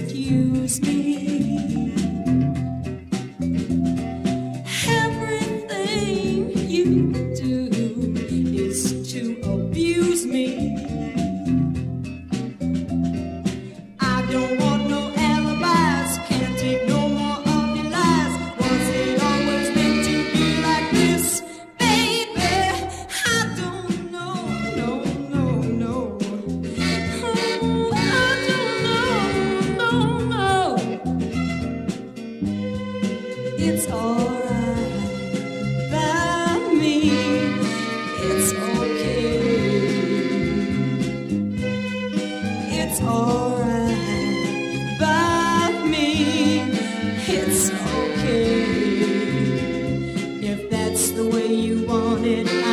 excuse me. It's alright by me. It's okay. It's alright by me. It's okay. If that's the way you want it.